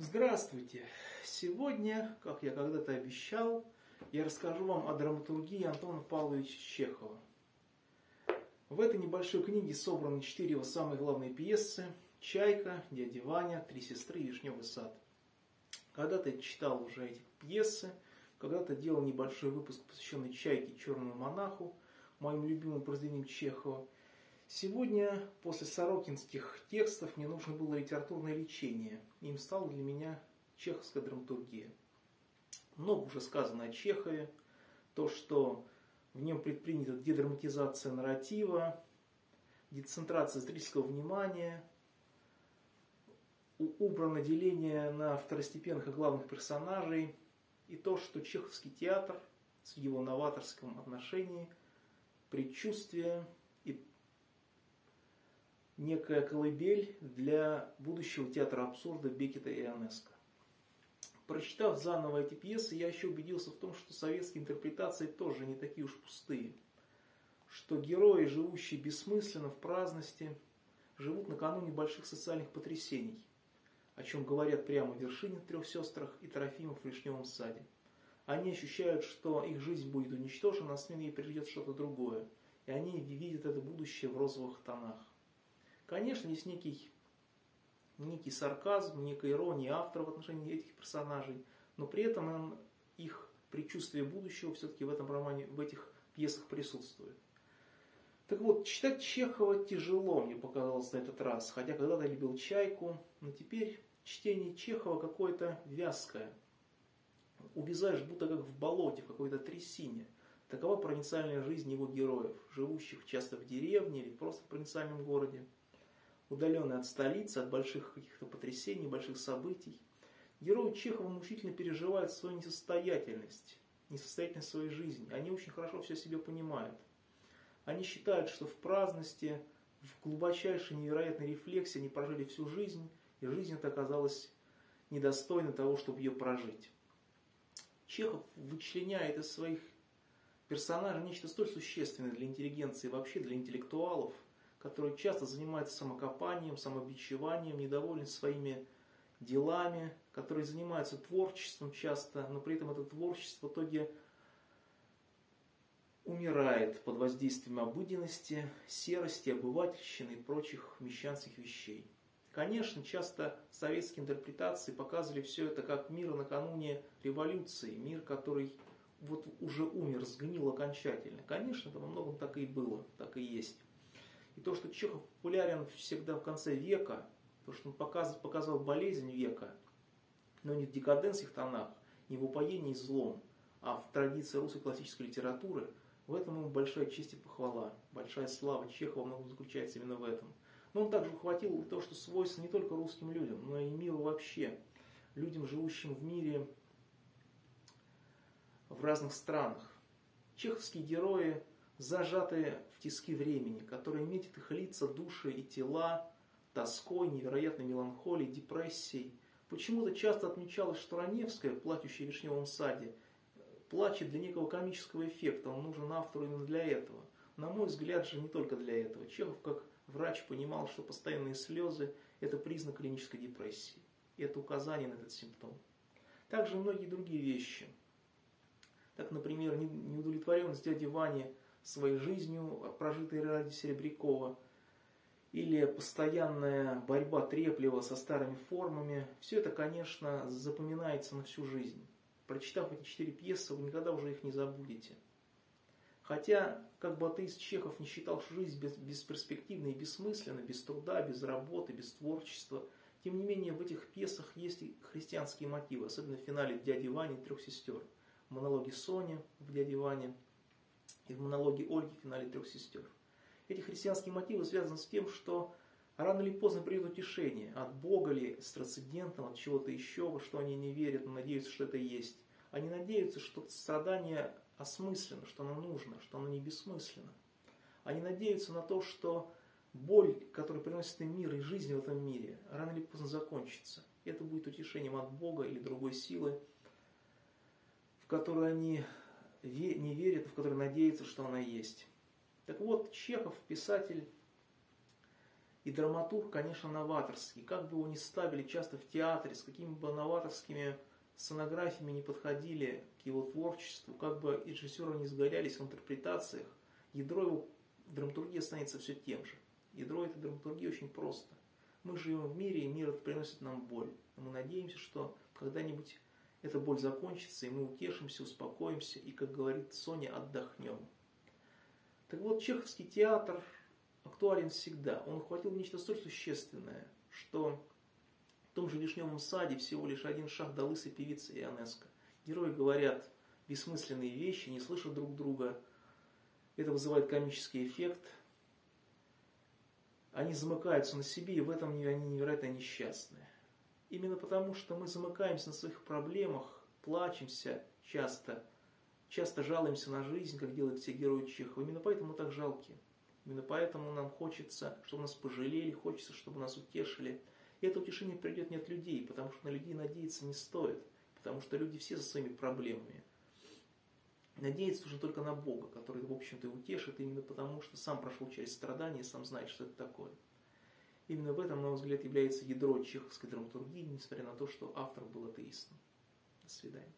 Здравствуйте! Сегодня, как я когда-то обещал, я расскажу вам о драматургии Антона Павловича Чехова. В этой небольшой книге собраны четыре его самые главные пьесы «Чайка», «Дядя Ваня», «Три сестры» и «Вишневый сад». Когда-то я читал уже эти пьесы, когда-то делал небольшой выпуск, посвященный «Чайке» «Черному монаху», моим любимым произведением Чехова – Сегодня, после сорокинских текстов, мне нужно было литературное лечение. Им стала для меня чеховская драматургия. Много уже сказано о Чехове. То, что в нем предпринята дедраматизация нарратива, децентрация зрительского внимания, убрано деление на второстепенных и главных персонажей, и то, что чеховский театр с его новаторском отношении, предчувствие некая колыбель для будущего театра абсурда Бекета и Ионеско. Прочитав заново эти пьесы, я еще убедился в том, что советские интерпретации тоже не такие уж пустые. Что герои, живущие бессмысленно в праздности, живут накануне больших социальных потрясений, о чем говорят прямо в вершине трех сестрах и Трофимов в Вишневом саде. Они ощущают, что их жизнь будет уничтожена, а смене ей придет что-то другое. И они видят это будущее в розовых тонах. Конечно, есть некий, некий сарказм, некая ирония автора в отношении этих персонажей, но при этом он, их предчувствие будущего все-таки в этом романе, в этих пьесах присутствует. Так вот, читать Чехова тяжело, мне показалось на этот раз, хотя когда-то любил «Чайку», но теперь чтение Чехова какое-то вязкое. Увязаешь будто как в болоте, в какой-то трясине. Такова провинциальная жизнь его героев, живущих часто в деревне или просто в провинциальном городе удаленный от столицы, от больших каких-то потрясений, больших событий. Герои Чехова мучительно переживают свою несостоятельность, несостоятельность своей жизни. Они очень хорошо все себе понимают. Они считают, что в праздности, в глубочайшей невероятной рефлексии они прожили всю жизнь, и жизнь эта оказалась недостойна того, чтобы ее прожить. Чехов вычленяет из своих персонажей нечто столь существенное для интеллигенции, вообще для интеллектуалов – который часто занимается самокопанием, самобичеванием, недоволен своими делами, который занимается творчеством часто, но при этом это творчество в итоге умирает под воздействием обыденности, серости, обывательщины и прочих мещанских вещей. Конечно, часто советские интерпретации показывали все это как мир накануне революции, мир, который вот уже умер, сгнил окончательно. Конечно, это во многом так и было, так и есть. И то, что Чехов популярен всегда в конце века, то, что он показывал, показывал болезнь века, но не в декаденских тонах, не в упоении злом, а в традиции русской классической литературы, в этом ему большая честь и похвала, большая слава Чехова многом заключается именно в этом. Но он также ухватил то, что свойственно не только русским людям, но и миру вообще, людям, живущим в мире в разных странах. Чеховские герои зажатые в тиски времени, которые метят их лица, души и тела тоской, невероятной меланхолией, депрессией. Почему-то часто отмечалось, что Раневская, плачущая в вишневом саде, плачет для некого комического эффекта, он нужен автору именно для этого. На мой взгляд же не только для этого. Чехов, как врач, понимал, что постоянные слезы – это признак клинической депрессии. И это указание на этот симптом. Также многие другие вещи. Так, например, неудовлетворенность дяди Вани – своей жизнью, прожитой ради Серебрякова, или постоянная борьба Треплева со старыми формами, все это, конечно, запоминается на всю жизнь. Прочитав эти четыре пьесы, вы никогда уже их не забудете. Хотя, как бы атеист Чехов не считал жизнь бесперспективной и бессмысленной, без труда, без работы, без творчества, тем не менее в этих пьесах есть и христианские мотивы, особенно в финале «Дяди Вани» трех сестер. В монологе Сони в «Дяде Ване», и в монологе Ольги в финале «Трех сестер». Эти христианские мотивы связаны с тем, что рано или поздно придет утешение от Бога ли, с трансцендентом, от чего-то еще, во что они не верят, но надеются, что это есть. Они надеются, что страдание осмысленно, что оно нужно, что оно не бессмысленно. Они надеются на то, что боль, которая приносит им мир и жизнь в этом мире, рано или поздно закончится. И это будет утешением от Бога или другой силы, в которую они не верит, в которой надеется, что она есть. Так вот, Чехов, писатель, И драматург, конечно, новаторский. Как бы его ни ставили часто в театре, с какими бы новаторскими сценографиями не подходили к его творчеству, как бы режиссеры не сгорялись в интерпретациях, ядро его драматургии останется все тем же. Ядро этой драматургии очень просто. Мы живем в мире, и мир приносит нам боль. Мы надеемся, что когда-нибудь эта боль закончится, и мы утешимся, успокоимся, и, как говорит Соня, отдохнем. Так вот, чеховский театр актуален всегда. Он ухватил нечто столь существенное, что в том же Вишневом саде всего лишь один шаг до лысой певицы Ионеско. Герои говорят бессмысленные вещи, не слышат друг друга. Это вызывает комический эффект. Они замыкаются на себе, и в этом они невероятно несчастны. Именно потому, что мы замыкаемся на своих проблемах, плачемся часто, часто жалуемся на жизнь, как делают все герои Чехова. Именно поэтому мы так жалки. Именно поэтому нам хочется, чтобы нас пожалели, хочется, чтобы нас утешили. И это утешение придет не от людей, потому что на людей надеяться не стоит, потому что люди все со своими проблемами. Надеяться нужно только на Бога, который, в общем-то, утешит, именно потому что сам прошел через страдания и сам знает, что это такое. Именно в этом, на мой взгляд, является ядро чеховской драматургии, несмотря на то, что автор был атеистом. До свидания.